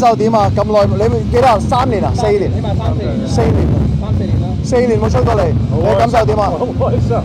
受點啊？咁耐你幾多啊？三年啊？四年？起碼三四年，四年，三四年啦。四年冇出過嚟，你感受點啊？好開心啊！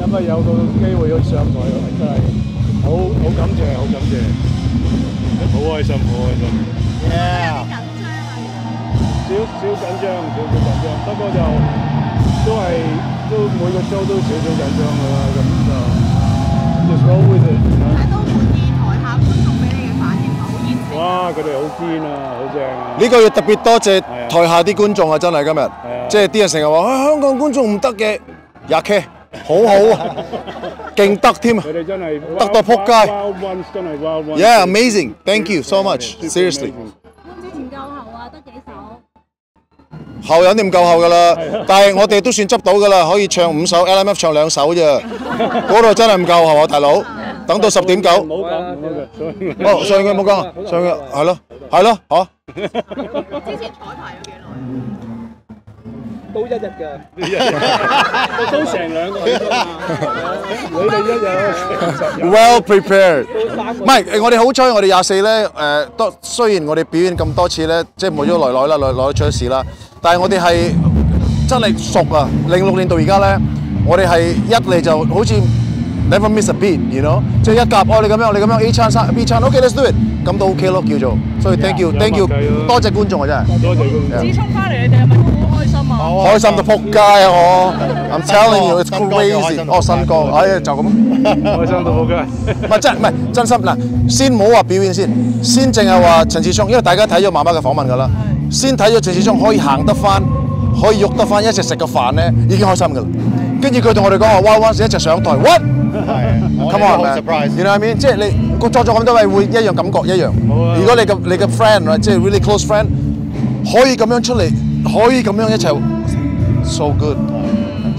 因為有個機會去上台，真係好好感謝，好感謝，好開心，好開心。少少緊張，少少緊張，不過就都係都每個 show 都少少緊張㗎啦，咁就 just roll with it 佢哋好堅啊，好正啊！呢個要特別多謝啊台下啲觀眾啊！真係今日，即係啲人成日話啊香港觀眾唔得嘅，廿 K 好好啊，勁得添啊！佢哋真係得到撲街 Wild ones 真係 wild ones。Yeah, amazing. Thank you so much. Seriously. 之前夠後啊，得幾首。後有啲唔夠後㗎啦，但係我哋都算執到㗎啦，可以唱五首，LMF 唱兩首啫。嗰度真係唔夠後啊，大佬。等到十點九。唔好講，哦，上個冇講啊，上個係咯，係咯，嚇。之前彩排咗幾耐？都一日㗎，都成兩個鐘啊！你哋一日 Well prepared。唔係，我哋好彩，我哋廿四咧誒，多雖然我哋表演咁多次咧，即係冇咗來來啦，來來出咗事啦，但係我哋係真係熟啊！零六年到而家咧，我哋係一嚟就好似 never miss a beat，you know，即係一夾哦，你咁樣，你咁樣 A 餐三 B 餐，OK，let's do it，咁都 OK 咯，叫做，所以 thank you，thank you，多謝觀眾啊，真係。多謝觀眾。子聰翻嚟，你哋係咪都好開心啊？開心到撲街啊！我，I'm telling you it's crazy。哦，新歌，哎就咁。開心到撲街。唔係真唔係真心嗱，先唔好話表演先，先淨係話陳志聰，因為大家睇咗媽媽嘅訪問㗎啦，先睇咗陳志聰可以行得翻，可以喐得翻，一齊食個飯咧已經開心㗎啦。跟住佢同我哋講話，哇哇一齊上台，what？Come on know what I mean？即係你個作咗咁多位會一樣感覺一樣。如果你嘅你嘅 friend 即係 really close friend，可以咁樣出嚟，可以咁樣一齊，so good。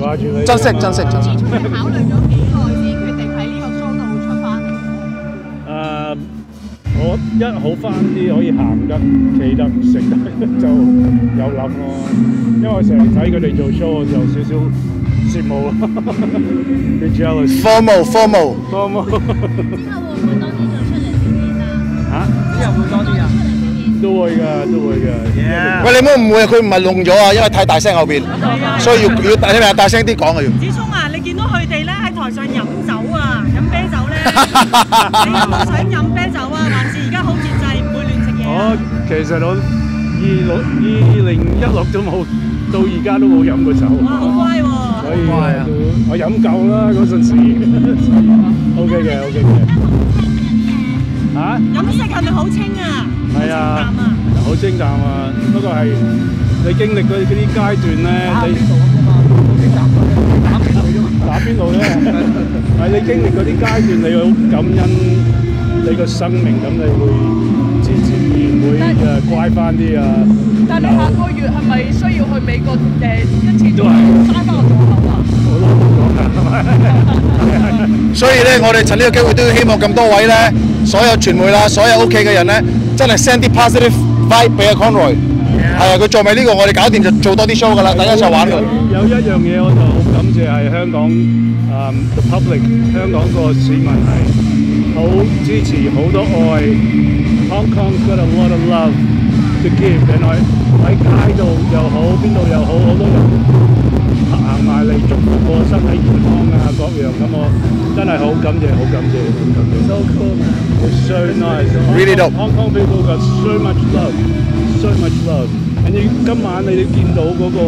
掛住你。珍惜珍惜珍惜。考慮咗幾耐先決定喺呢個 show 度出翻嚟？誒，我一好翻啲，可以行得、企得、食得，就有諗咯。因為成日睇佢哋做 show，我就少少羨慕咯，啲 jealous。Formal formal。formal。之後會唔會多啲就出嚟表演啊？嚇？之後會多啲啊？都會㗎，都會㗎。喂，你唔好誤會啊，佢唔係聾咗啊，因為太大聲後邊，所以要要大，你咪大聲啲講啊要。子聰啊，你見到佢哋咧喺台上飲酒啊，飲啤酒咧，你有冇想飲啤酒啊？還是而家好節制，唔會亂食嘢啊我？其實我二六二零一六都冇，到而家都冇飲過酒。哇，好乖喎！所以都我飲夠啦嗰陣時。OK 嘅，OK 嘅。嚇？飲食係咪好清啊？係啊好清淡啊！！不過係你經歷嗰嗰啲階段咧，你打邊度咧，係你經歷嗰啲階段，你好感恩你個生命，咁你會自自然會誒乖翻啲啊！但你下個月係咪需要去美國誒一次都係翻返個戶口啊？所以咧，我哋趁呢個機會都希望咁多位咧，所有傳媒啦，所有屋企嘅人咧，真係 send 啲 positive vibe 俾阿 Conroy。係啊，佢做埋呢個，我哋搞掂就做多啲 show 噶啦，大家一齊玩㗎。有一樣嘢我就好感謝係香港誒 the public，香港個市民係好支持，好多愛。Hong Kong's got a lot of love to give，and 我喺街度又好，邊度又好，好多人感谢，好感谢，好感谢。So cool, man. It's so nice. Really dope. Hong Kong people got so much love, so much love. 跟住今晚你哋见到嗰、个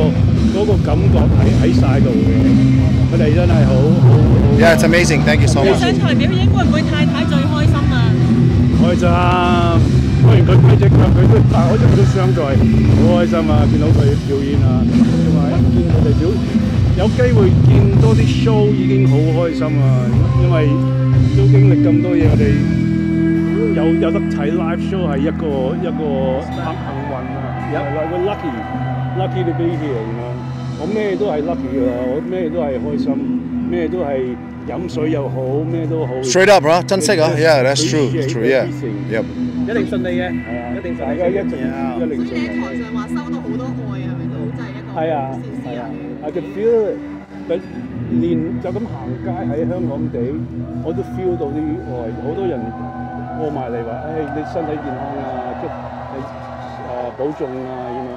嗰、个感觉喺喺晒度嘅，佢哋真系好好好 Yeah, it's amazing. Thank you so 你 much. 上台表演会唔会太太最开心啊？开心。虽然佢睇只脚，佢都但我就都相在，好开心啊！见到佢表演啊，同埋见佢哋表 有機會見多啲 show 已經好開心啊！因為都經歷咁多嘢，我哋有有得睇 live show 係一個一個幸幸運啊！係啦，個 lucky lucky to be here，咁樣我咩都係 lucky 噶啦，我咩都係開心，咩都係飲水又好，咩都好。Straight up 啊，珍惜啊，Yeah, that's true, true, yeah, yep. 一定順利嘅，係啊，一定順利大家一定順利所以你喺。台上話收到好多愛係咪都真係一個係啊係啊人，I could feel it。佢連就咁行街喺香港地，我都 feel 到啲愛，好多人過埋嚟話：，誒、你身體健康啊，祝你保重啊，然後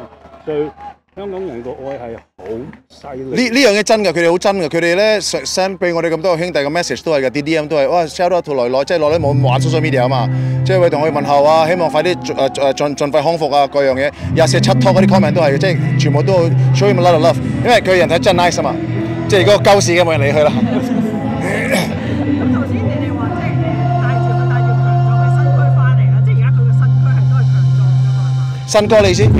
對香港人個愛係好犀利。呢呢樣嘢真嘅，佢哋好真嘅，佢哋咧 send 俾我哋咁多兄弟嘅 message 都係嘅，DDM 都係，哇 shout out to 來來，即係來來冇玩 social media 啊嘛，即係會同佢問候啊，希望快啲誒誒盡盡快康復啊，各樣嘢，廿四七 talk 嗰啲 comment 都係嘅，即係全部都 show him a lot of love，因為佢人睇真 nice 啊嘛，即係如果鳩事嘅冇人理佢啦。嘛，係嘛？新哥你先，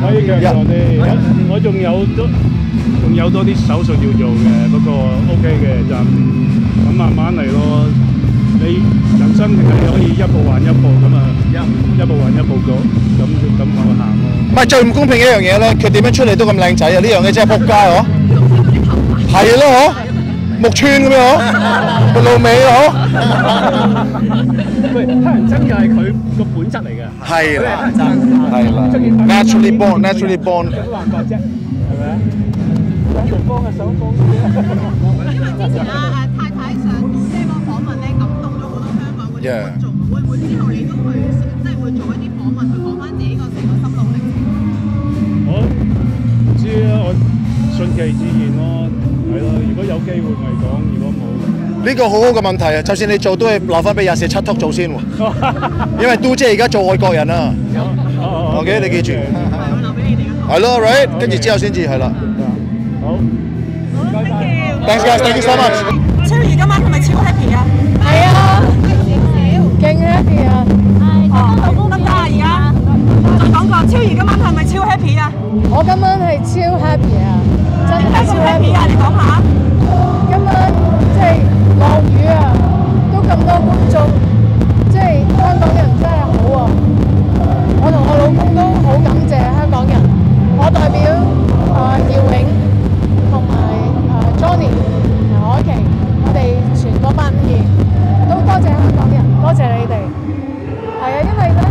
可以強壯啲，我我仲有都仲有多啲手術要做嘅，不過 OK 嘅暫時，咁慢慢嚟咯。你人生係可以一步還一步咁啊，一一步還一步咁，咁咁我行咯。唔係最唔公平嘅一樣嘢咧，佢點樣出嚟都咁靚仔啊！呢樣嘢真係撲街哦，係咯嗬，木村咁樣嗬，個露尾嗬，喂，黑人憎又係佢個本質嚟嘅。係啦，係啦，naturally born，naturally born。有乜辦法啫？係咪之前啊誒太太上到姐嗰個訪問咧，感動咗好多香港嗰啲 Yeah 觀眾。會唔會之後你都去即係會做一啲訪問，去講翻自己個成個心路歷程？我唔知啊，我順其自然咯，係咯。如果有機會咪講，如果冇，呢個好好嘅問題啊！就算你做都係留翻俾廿四七 talk 做先喎，因為都姐而家做外國人啊。OK，你記住，係會留俾你哋嗰個。係咯，right，跟住之後先至係啦。好。Thanks guys, thank you so much。超兒今晚係咪超 happy 啊？係啊，勁 happy 啊！哦，得唔得啊？而家講講個超兒今晚係咪超 happy 啊？我今晚系超 happy 啊！真系超 happy 啊？你講下。今晚即係落雨啊，都咁多觀眾，即係香港人真係好啊！我同我老公都好感謝香港人。我代表啊耀永同埋啊 Johnny 同埋海琪，我哋全個八五二都多謝香港人，多謝你哋。係啊，因為咧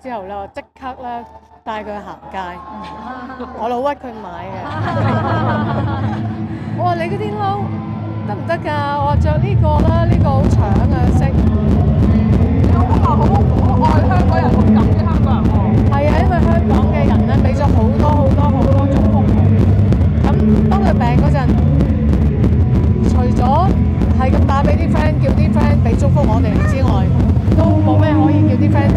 之後咧，我即刻咧帶佢去行街。我老屈佢買嘅。我話你嗰啲褸得唔得㗎？我話着呢個啦，呢、個好搶啊色。老公話好好愛香港人，好感激香港人喎。係啊，因為香港嘅人咧俾咗好多好多好多祝福佢。咁當佢病嗰陣，除咗係咁打俾啲 friend，叫啲 friend 俾祝福我哋之外，都冇咩可以叫啲 friend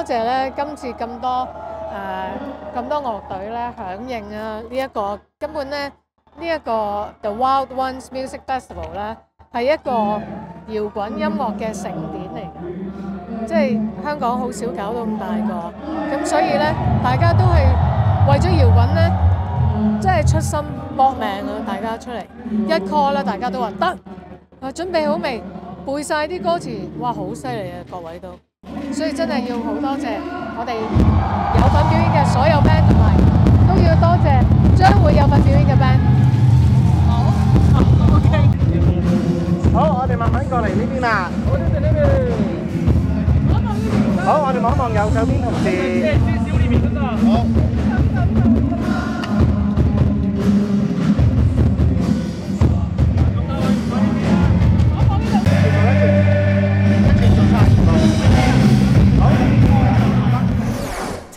多謝咧，今次咁多誒咁、多樂隊咧響應啊！呢、一個根本咧，呢、一個 The Wild Ones Music Festival 咧係一個搖滾音樂嘅盛典嚟嘅，即係香港好少搞到咁大個，咁所以咧大家都係為咗搖滾咧，即係出心搏命啊！大家出嚟一 call 咧，大家都話得，啊準備好未？背晒啲歌詞，哇好犀利啊！各位都。所以真係要好多謝我哋有份表演嘅所有 band，同埋都要多謝將會有份表演嘅 band。好，我哋慢慢過嚟呢邊啦。好，呢邊呢邊。好，我哋望一望右手邊同事。